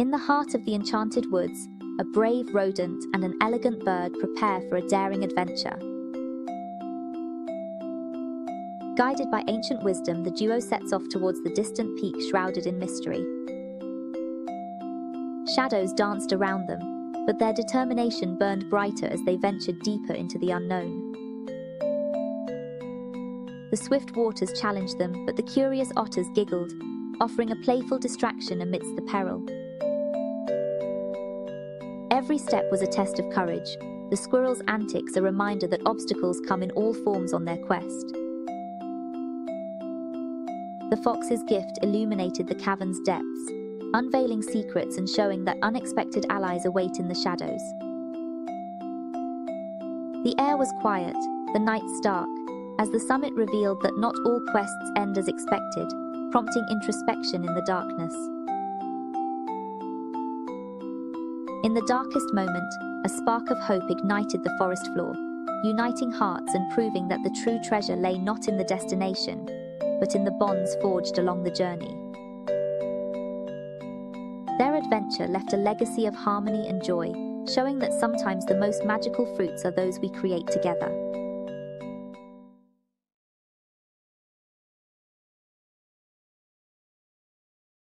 In the heart of the enchanted woods, a brave rodent and an elegant bird prepare for a daring adventure. Guided by ancient wisdom, the duo sets off towards the distant peak shrouded in mystery. Shadows danced around them, but their determination burned brighter as they ventured deeper into the unknown. The swift waters challenged them, but the curious otters giggled, offering a playful distraction amidst the peril. Every step was a test of courage, the squirrel's antics a reminder that obstacles come in all forms on their quest. The fox's gift illuminated the cavern's depths, unveiling secrets and showing that unexpected allies await in the shadows. The air was quiet, the night stark, as the summit revealed that not all quests end as expected, prompting introspection in the darkness. In the darkest moment, a spark of hope ignited the forest floor, uniting hearts and proving that the true treasure lay not in the destination, but in the bonds forged along the journey. Their adventure left a legacy of harmony and joy, showing that sometimes the most magical fruits are those we create together.